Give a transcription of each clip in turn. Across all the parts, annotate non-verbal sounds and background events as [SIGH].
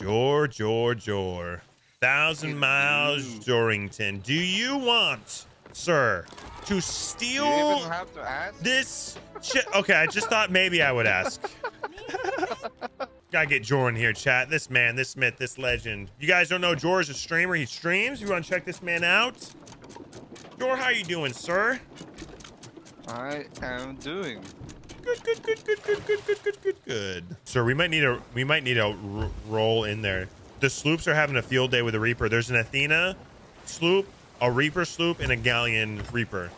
Jor, Jor, Jor. Thousand miles, Dorrington. Do you want, sir, to steal to this shit? Okay, I just thought maybe I would ask. [LAUGHS] Gotta get Jor in here, chat. This man, this myth, this legend. You guys don't know Jor is a streamer. He streams. You want to check this man out? Jor, how you doing, sir? I am doing. Good, good, good, good, good, good, good, good, good, good. Sir, we might need a we might need a r- roll in there. The sloops are having a field day with a Reaper. There's an Athena sloop, a Reaper sloop, and a Galleon Reaper.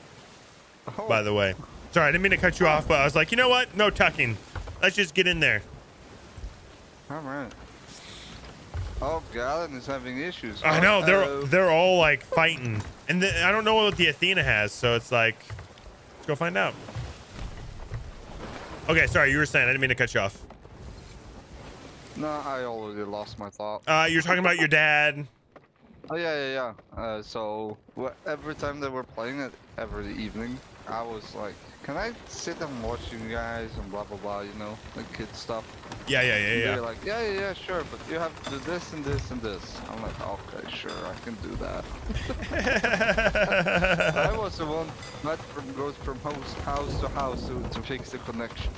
Oh, By the way, sorry, I didn't mean to cut you off, but I was like, you know what? No tucking. Let's just get in there. all right. Oh, Galleon is having issues. I know they're Uh-oh. they're all like fighting, and the, I don't know what the Athena has, so it's like, let's go find out. Okay, sorry, you were saying I didn't mean to cut you off. No, I already lost my thought. Uh, you're talking about your dad. Oh yeah, yeah, yeah. Uh, so every time they were playing it every evening, I was like, "Can I sit and watch you guys and blah blah blah?" You know, like kid stuff. Yeah, yeah, yeah, And yeah. They're like, "Yeah, yeah, yeah, sure, but you have to do this and this and this." I'm like, "Okay, sure, I can do that." [LAUGHS] I was the one that from goes from house house to house to, to fix the connection.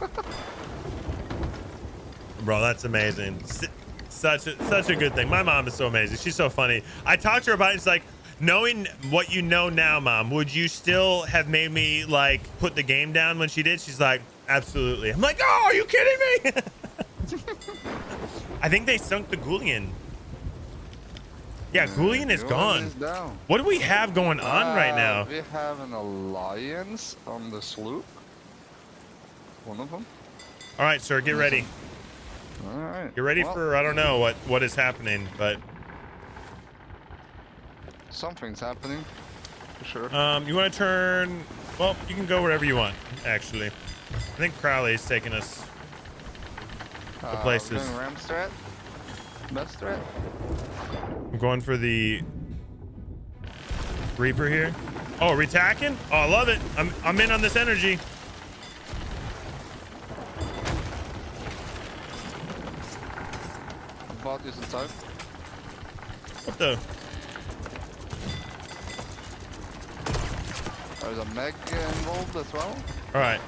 [LAUGHS] Bro, that's amazing. S- Such a, such a good thing. My mom is so amazing. She's so funny. I talked to her about it. It's like, knowing what you know now, mom, would you still have made me like put the game down when she did? She's like, absolutely. I'm like, oh, are you kidding me? [LAUGHS] I think they sunk the Goulian. Yeah, Goulian is gone. is. What do we have going on right Uh, now? We have an alliance on the sloop. One of them. All right, sir, get ready. All right. Get ready Well, for I don't know what what is happening, but something's happening. For sure. Um, you want to turn? Well, you can go wherever you want. Actually, I think Crowley's taking us. uh, places. Going ram strat. Best threat. I'm going for the Reaper here. Oh, retacking? Oh, I love it. I'm I'm in on this energy. You some time. What the? There's a meg involved as well. All right.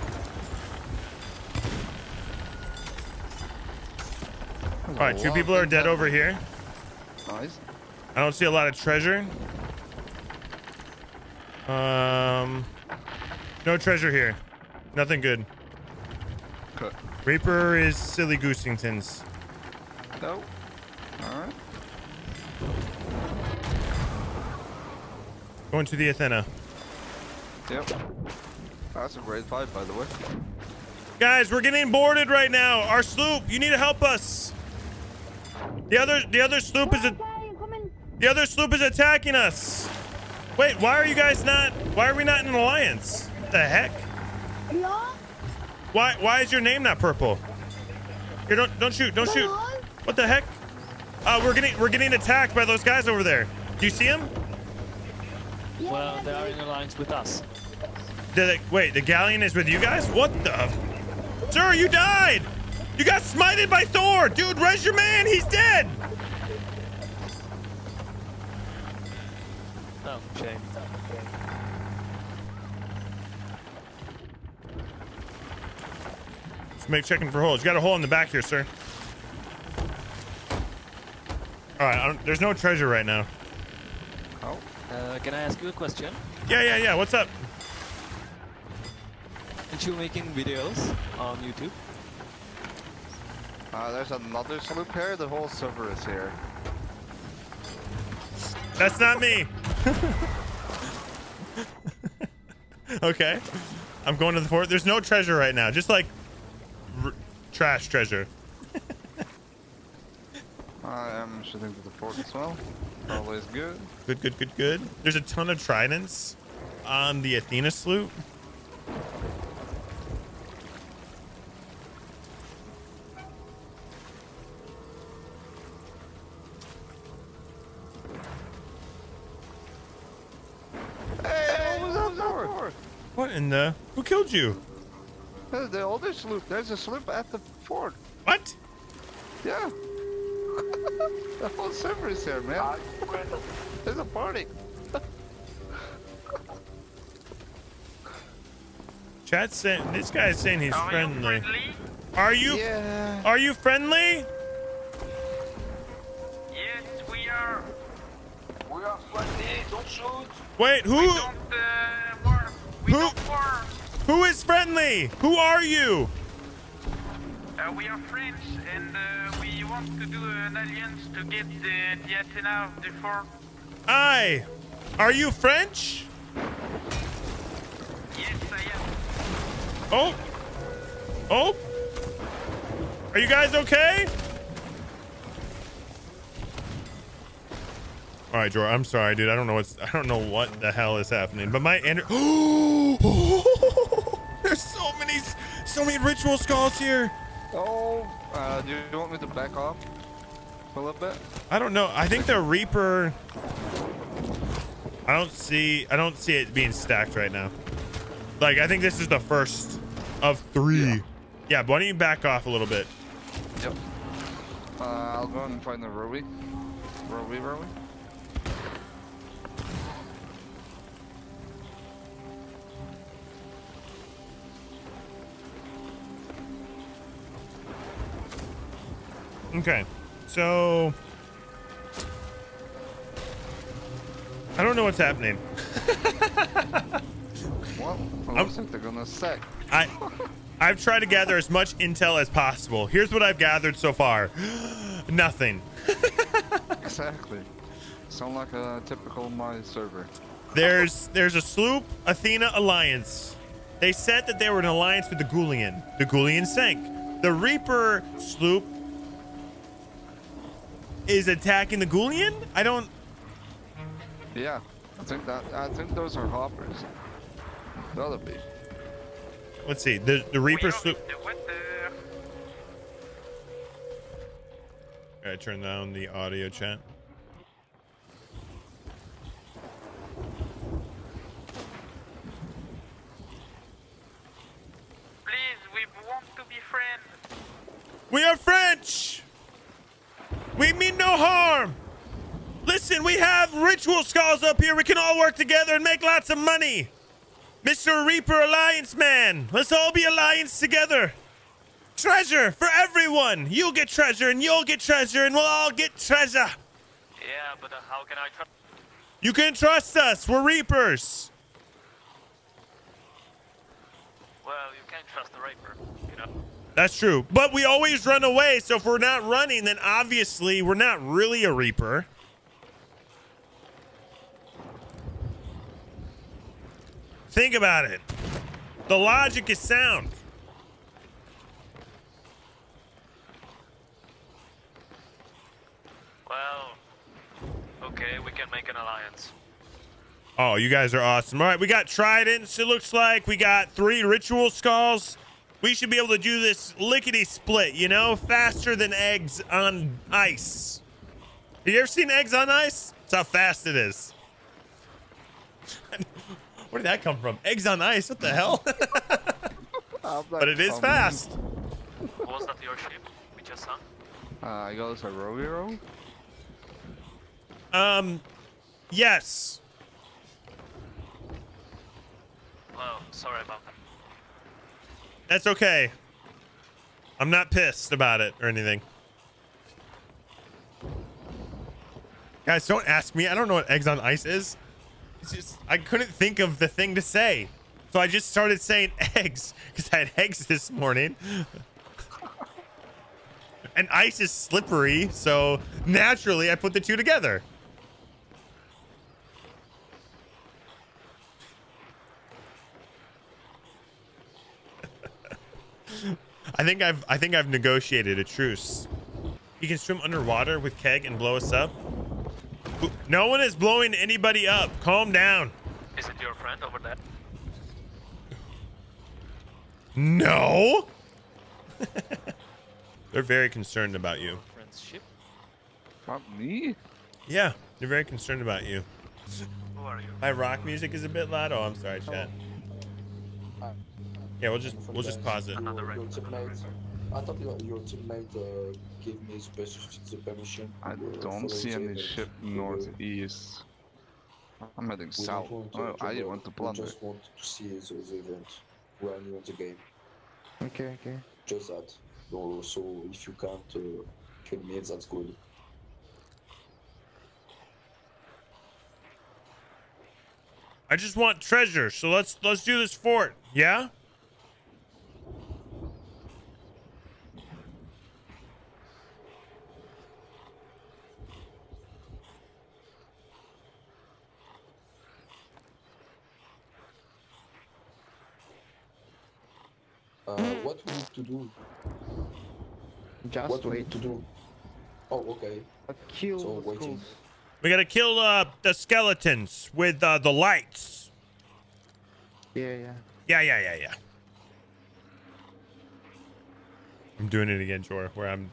There's All a right. Two people are dead over here. Nice. I don't see a lot of treasure. Um, no treasure here. Nothing good. Okay. Reaper is silly goosingtons. No. Alright. Going to the Athena. Yep. That's a great fight, by the way. Guys, we're getting boarded right now. Our sloop, you need to help us. The other the other sloop is a, the other sloop is attacking us. Wait, why are you guys not why are we not in an alliance? What the heck? Why why is your name not purple? Here, don't don't shoot, don't shoot. What the heck? Uh, we're getting we're getting attacked by those guys over there. Do you see them? Well, they are in alliance with us. It, wait, the galleon is with you guys? What the? Sir, you died! You got smited by Thor! Dude, res your man! He's dead! Oh, shame. Just make checking for holes. You got a hole in the back here, sir. All right, I don't, there's no treasure right now. Oh. Uh, can I ask you a question? Yeah, yeah, yeah. What's up? Aren't you making videos on YouTube? Uh, there's another sloop here. The whole server is here. That's not me. [LAUGHS] okay. I'm going to the fort. There's no treasure right now. Just like r- trash treasure. [LAUGHS] I am shooting to the fort as well. Always good. Good, good, good, good. There's a ton of tridents on the Athena sloop. What? Who killed you? There's the older sloop. There's a sloop at the fort. What? Yeah. [LAUGHS] The whole server is here, man. There's a party. [LAUGHS] Chat's saying this guy's saying he's Are friendly. friendly? Are you? Yeah. Are you friendly? Yes, we are. We are friendly, don't shoot. Wait, who? Uh, Who-. Who is friendly? Who are you? Uh, we are French, and uh, we want to do an alliance to get the, the Athena of the four. I. Are you French? Yes, I am. Oh. Oh. Are you guys okay? All right, Jor. I'm sorry, dude. I don't know what's. I don't know what the hell is happening. But my ender. [GASPS] There's so many, so many ritual skulls here. Oh, uh, do you want me to back off a little bit? I don't know. I think the Reaper. I don't see. I don't see it being stacked right now. Like I think this is the first of three. Yeah. Yeah. why don't you back off a little bit? Yep. Uh, I'll go and find the Rowie. Rowie, Rowie. Okay. So. I don't know what's happening. [LAUGHS] Well, looks like they're gonna sack. I. I've tried to gather as much intel as possible. Here's what I've gathered so far. [GASPS] Nothing. [LAUGHS] Exactly. Sound like a typical my server. There's there's a sloop Athena alliance. They said that they were an alliance with the Goulian. The Goulian sank. The Reaper sloop is attacking the Goulian. I don't. Yeah, I think that I think those are hoppers. The other be. Let's see. The the We Reaper are sloop. in the. I turn down the audio chat. Please, we want to be friends. We are French. We mean no harm. Listen, we have ritual skulls up here. We can all work together and make lots of money. Mr. Reaper Alliance Man, let's all be alliance together. Treasure for everyone. You'll get treasure and you'll get treasure and we'll all get treasure. Yeah, but uh, how can I trust? You can trust us. We're Reapers. Well, you can't trust the Reaper, you know. That's true. But we always run away. So if we're not running, then obviously we're not really a Reaper. Think about it. The logic is sound. Well, okay, we can make an alliance. Oh, you guys are awesome. All right, we got tridents, it looks like. We got three ritual skulls. We should be able to do this lickety split, you know, faster than eggs on ice. Have you ever seen eggs on ice? That's how fast it is. Where did that come from? Eggs on ice? What the hell? [LAUGHS] but it is fast. Was that your ship we just sunk? Uh, I got this a Rowie row. Um, yes. Well, sorry about that. That's okay. I'm not pissed about it or anything. Guys, don't ask me. I don't know what eggs on ice is. Just I couldn't think of the thing to say. So I just started saying [LAUGHS] eggs because I had eggs this morning. [LAUGHS] and ice is slippery, so naturally I put the two together. [LAUGHS] I think I've I think I've negotiated a truce. You can swim underwater with keg and blow us up. No one is blowing anybody up. Calm down. Is it your friend over there? No. [LAUGHS] They're very concerned about you. Friend's ship? Not me. Yeah, they're very concerned about you. Who are you? My rock music is a bit loud. Oh, I'm sorry, chat. Yeah, we'll just we'll just pause it. Another regular. I thought your, your teammate uh, gave me the, permission. I to, uh, don't see any ship northeast. I'm heading we south. don't want Oh, to, I to, want to we plunder. just want to see the, the event. We are new in the game. Okay, okay. Just that. So, so if you can't uh, kill me, that's good. I just want treasure. So let's let's do this fort. Yeah. Uh, what we need to do? Just what we wait. need to do? Oh, okay. Uh, Kill So, the waiting. skulls. We gotta kill uh, the skeletons with uh, the lights. Yeah, yeah. Yeah, yeah, yeah, yeah. I'm doing it again, Jor, where I'm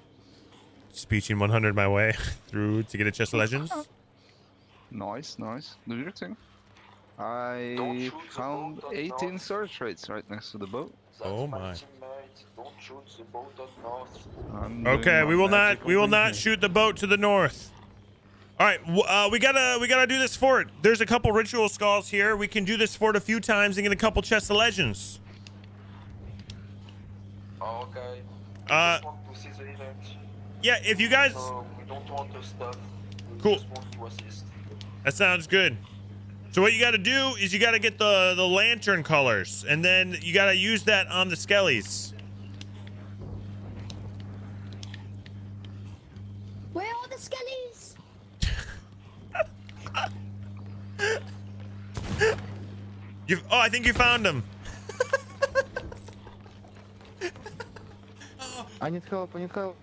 speeching 100 my way [LAUGHS] through to get a chest of legends. Nice, nice. Do your thing. I Don't shoot the found 18 know. storage crates right next to the boat. That's Oh my my. teammate. Don't shoot the boat up north. I'm doing Okay, we will not we will not shoot the boat to the north. All right, uh, we gotta we gotta do this fort. There's a couple ritual skulls here. We can do this fort a few times and get a couple chests of legends. Oh, okay. We Uh, just want to see the event. Yeah, if you guys, So we don't want the stuff. We Cool. just want to assist. that sounds good. So what you got to do is you got to get the the lantern colors, and then you got to use that on the skellies. Where are the skellies? [LAUGHS] You oh, I think you found them. I need help, I need help.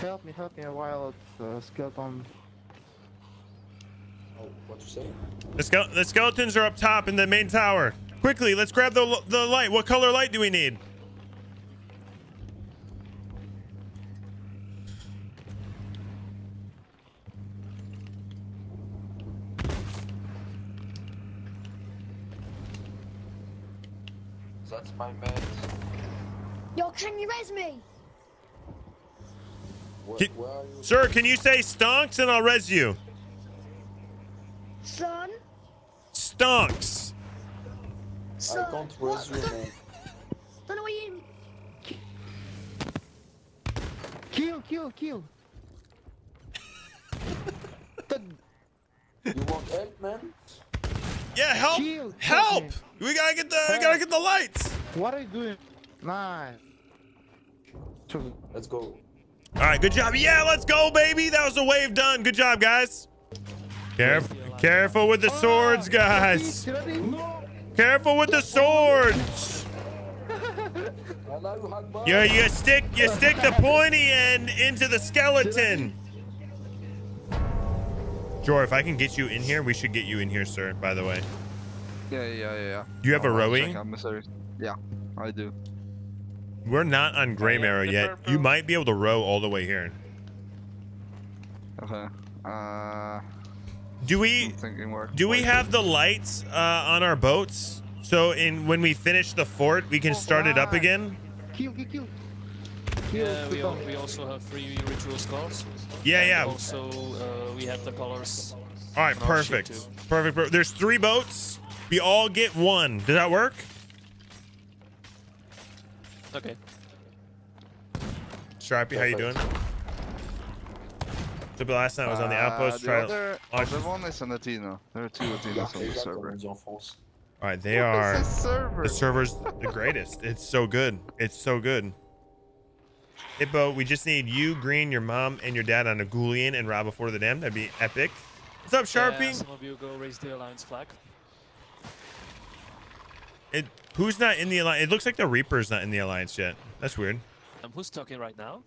Help me, help me a while at skeleton. Oh, what you say? The, skele- the skeletons are up top in the main tower. Quickly, let's grab the the light. What color light do we need? That's my mate. Yo, can you res me? Where, Can- where are you? Sir, can you say stonks and I'll res you? Son? Stonks. Son? I can't What? res you, man. Don't know where you... Kill, kill, kill! [LAUGHS] You want help, man? Yeah, help! Kill, help! okay. We gotta get the we gotta get the lights. what are you doing? Nice. So, Let's go. All right, good job. Yeah, let's go, baby. That was a wave done. Good job, guys. Careful, careful with the swords, guys. Careful with the swords. You you stick you stick the pointy end into the skeleton. Jor, if I can get you in here, we should get you in here, sir. By the way, Yeah, yeah, yeah, yeah. You have a rowing? out my service. Yeah, I do. We're not on Gray Marrow yet. You might be able to row all the way here. Okay. Uh, Do we do we have the lights uh, on our boats? So in when we finish the fort, we can start it up again. Kill, kill, kill. Yeah, we, kill. al- we also have three ritual skulls. Yeah, yeah. Also, uh, we have the colors. All right, on our ship perfect. perfect. There's three boats. We all get one. Does that work? Okay. Sharpie, how you doing? So the last night I was on the outpost. Uh, Try the other, launch- other one is an Latino. There are two Latinos on the server. on dit en France. All right, they What are. is this server? The server's the greatest. It's so good. It's so good. Hippo, we just need you, Green, your mom, and your dad on a Ghoulian and Rob before the dam. That'd be epic. What's up, Yeah, some of you go raise the alliance flag. It, who's not in the alliance? It looks like the Reaper's not in the alliance yet. That's weird. Um, who's talking right now?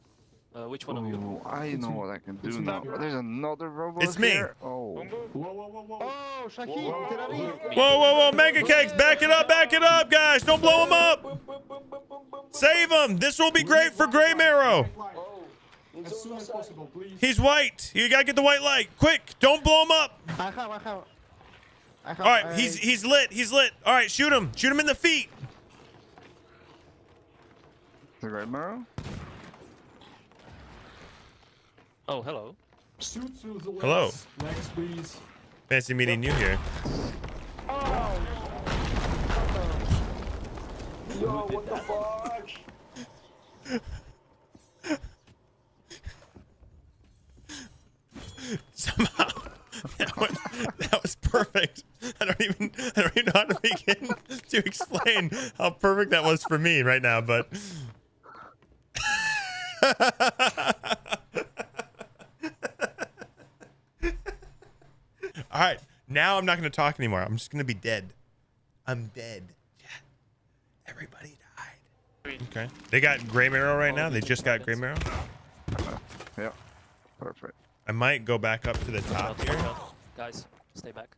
Uh, which one of you? I know what I can do It's now. me. There's another robot It's me. here. Oh. Whoa, whoa, whoa, whoa. Oh, Shahid, t'es là, lui. Whoa, whoa, whoa! Mega cakes, back it up, back it up, guys! Don't blow them up. Save him. This will be great for Gray Marrow. Oh, As soon as possible, please. He's white. You gotta get the white light, quick! Don't blow him up. I have, I have. I have. All right, I- he's he's lit. He's lit. All right, shoot him. Shoot him in the feet. The right marrow? Oh, hello. Shoot through the legs. Hello. Legs, please. Fancy meeting you here. Oh. Yo, what the fuck? [LAUGHS] Somehow, [LAUGHS] that was, that was perfect. [LAUGHS] I don't even I don't even know how to begin [LAUGHS] to explain how perfect that was for me right now, but. [LAUGHS] All right, now I'm not going to talk anymore. I'm just going to be dead. I'm dead. Yeah. Everybody died. Okay. They got Gray Marrow right now. They just got Gray Marrow. Yeah. Perfect. I might go back up to the top here. Guys, stay back.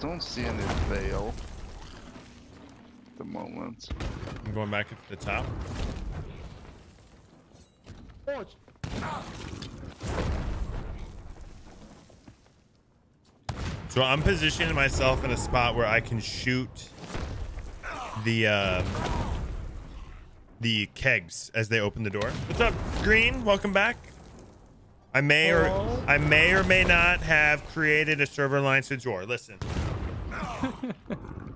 Don't see any veil. At the moment. I'm going back up to the top. Oh, So I'm positioning myself in a spot where I can shoot the uh, the kegs as they open the door. What's up, Green? Welcome back. I may or I may or may not have created a server line with Jor. Listen,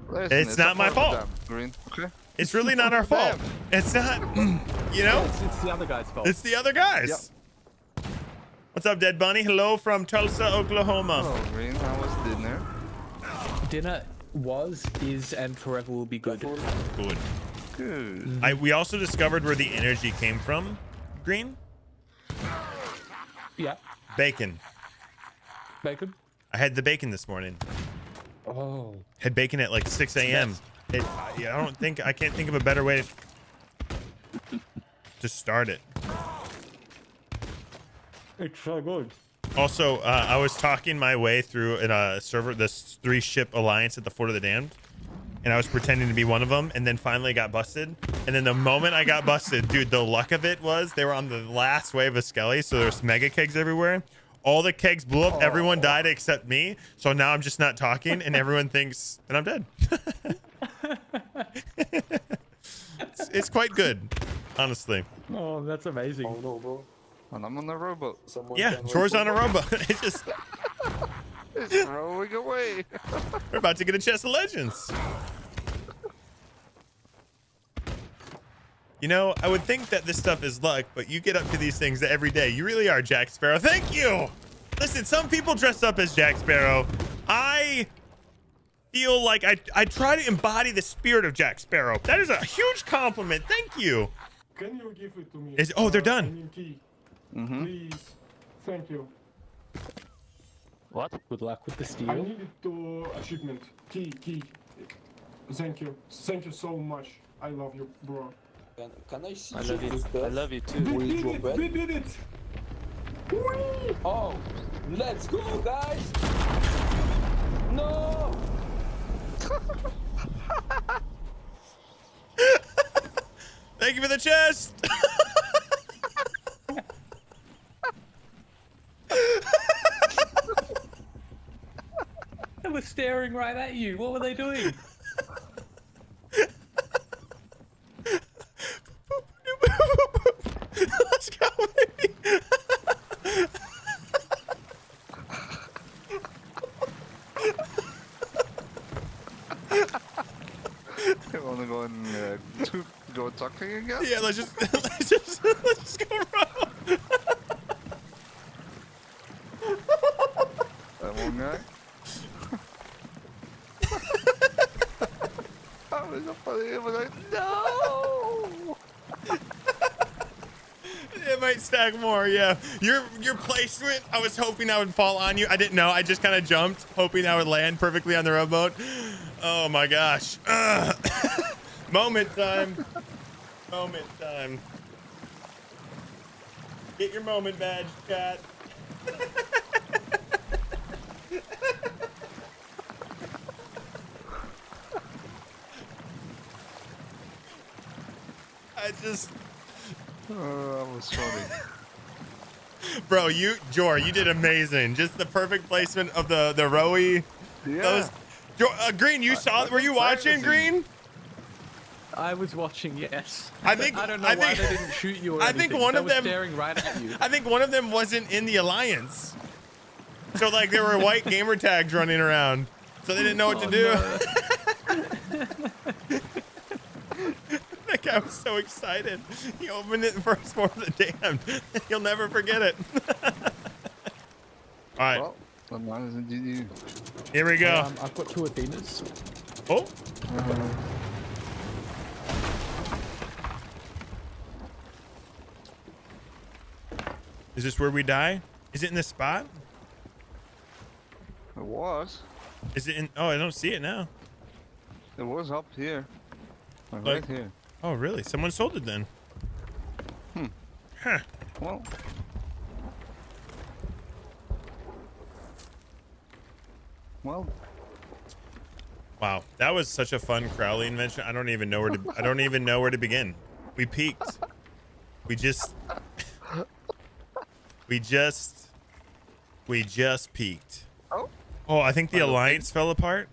Listen, It's not my fault. Green. Okay. it's really not our fault. It's not, [CLEARS THROAT] you know, It's, it's the other guy's fault. it's the other guys. What's up, Dead Bunny? Hello from Tulsa, Oklahoma. Hello, Green. How was dinner? Dinner was, is, and forever will be good. Good. Good. I we also discovered where the energy came from. Green Yeah. bacon. Bacon. I had the bacon this morning. Oh. Had bacon at like 6 a.m. It, I, I don't think I can't think of a better way to, to start it. It's so good. Also, uh, I was talking my way through in a server, this three ship alliance at the Fort of the Damned, and I was pretending to be one of them, and then finally got busted. And then the moment I got busted, dude, the luck of it was they were on the last wave of Skelly, so there's mega kegs everywhere. All the kegs blew up. Everyone died except me. So now I'm just not talking, and everyone thinks that I'm dead. it's, it's quite good, honestly. Oh, that's amazing. Oh no, bro. And I'm on the rowboat. Someone Yeah, can Jor's on a report rowboat. [LAUGHS] It's just [LAUGHS] It's rowing away. we're about to get a chest of legends. You know, I would think that this stuff is luck, but you get up to these things every day. You really are Jack Sparrow. Thank you. Listen, some people dress up as Jack Sparrow. I feel like I I try to embody the spirit of Jack Sparrow. That is a huge compliment. Thank you. Can you give it to me? Is- oh, they're Uh, done. I mean, key, Mm-hmm. please. Thank you. What? Good luck with the I steel. need it to achievement. Key, key. Thank you. Thank you so much. I love you, bro. Can, can I see I love you. your I love you too. Will you did it! it? We did it! Whee! Oh, let's go, guys! No! [LAUGHS] Thank you for the chest. [LAUGHS] They were staring right at you. What were they doing? Let's go, baby. You wanna go and uh, to go talking again? Yeah, let's just [LAUGHS] let's just let's just go row. That one guy. [LAUGHS] that was so funny. It was like, no! It might stack more, yeah. Your your placement, I was hoping I would fall on you. I didn't know. I just kind of jumped, hoping I would land perfectly on the rowboat. Oh my gosh. [COUGHS] Moment time. Moment time. Get your moment badge, chat. I just, Oh, that was funny. [LAUGHS] bro, you, Jor, you did amazing. Just the perfect placement of the the rowie. Yeah. Those, Jor, uh, Green, you saw? Were you watching, Green? I was watching, yes. I think- I don't know I why think- they didn't shoot you or I think one They of were them- staring right at you. I think one of them wasn't in the alliance. So like there were white gamer tags running around. So they didn't know what to Oh, do. no. [LAUGHS] that guy was so excited. He opened it first for the damned. He'll never forget it. [LAUGHS] All right, Well, the man is indeed you. here we go. Um, I've got two Athenas. Oh, is this where we die? Is it in this spot? It was. Is it in? Oh, I don't see it now. It was up here. Like, Like- right here. Oh, really? Someone sold it then. Hmm. Huh. Well, well, Wow, that was such a fun Crowley invention. I don't even know where to. I don't even know where to begin. We peaked. We just. We just. We just peaked. Oh. Oh, I think the alliance fell apart.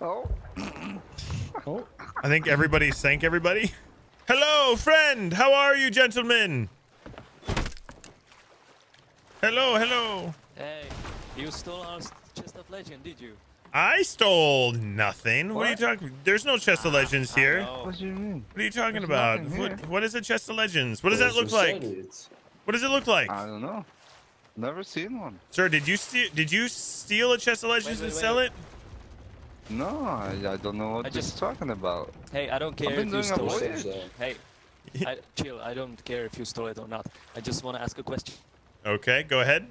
oh, [COUGHS] Oh, I think everybody sank everybody. Hello, friend. How are you, gentlemen? Hello, hello. Hey, you stole our chest of legend, did you? I stole nothing. What, are you What? talking? There's no chest of ah, legends I here. what do you mean? What are you talking There's about? What, what is a chest of legends? What does that look like? said. What does it look like? I don't know. Never seen one. Sir, did you steal? Did you steal a chest of legends Wait, and sell wait. it? No, I, I don't know what I you're just- talking about. Hey, I don't care been if you doing a stole it. Says, Hey, I, chill. I don't care if you stole it or not. I just want to ask a question. Okay, go ahead.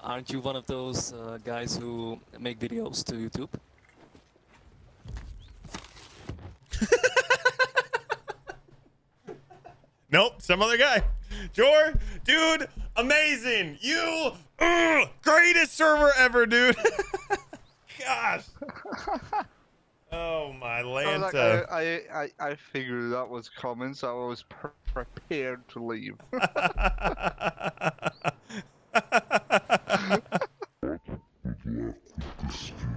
Aren't you one of those uh, guys who make videos to YouTube? [LAUGHS] Nope, some other guy. Jor, dude, amazing. You, ugh, greatest server ever, dude. [LAUGHS] Gosh. Oh my [LAUGHS] I, like, I, I, I, I figured that was coming, so I was pre- prepared to leave. [LAUGHS] what would left with this? Game?